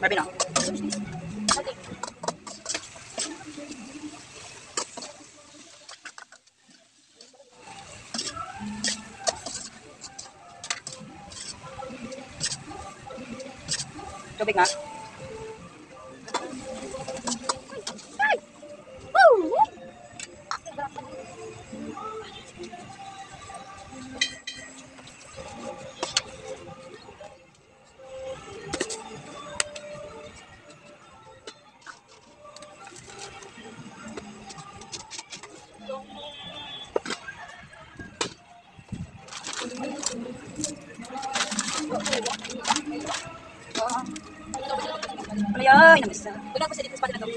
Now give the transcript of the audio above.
Barbie no? Okay. Tubig nga. Thank Woo! Ano yan? Inamis na. Wala ko sa dito sa pala na daw.